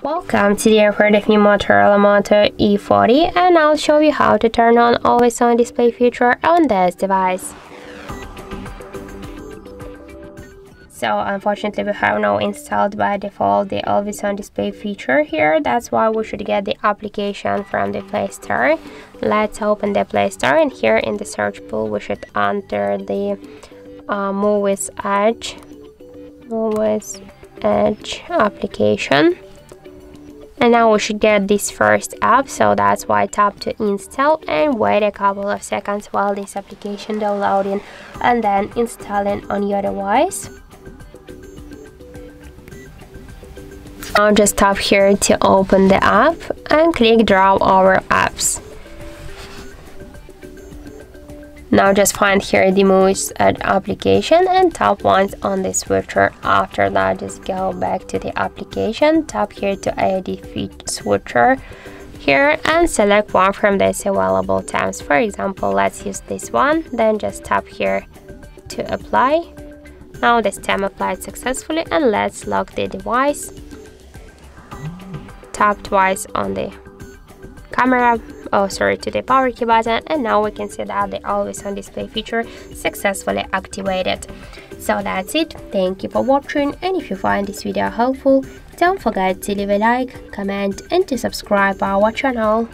Welcome to the of new Motorola Moto E40 and I'll show you how to turn on always on display feature on this device. So unfortunately we have no installed by default the always on display feature here that's why we should get the application from the Play Store. Let's open the Play Store and here in the search pool we should enter the uh, Muviz Edge Muviz Edge application and now we should get this first app so that's why I tap to install and wait a couple of seconds while this application downloading and then installing on your device. Now just tap here to open the app and click drop over apps now just find here the Muviz application and tap once on the switcher. After that just go back to the application, tap here to add the feed switcher here and select one from these available tabs. For example, let's use this one, then just tap here to apply. Now this tab applied successfully and let's lock the device. Tap twice on the camera. Oh sorry to the power key button. And now we can see that the always on display feature successfully activated. So that's it. Thank you for watching. And if you find this video helpful don't forget to leave a like comment and to subscribe our channel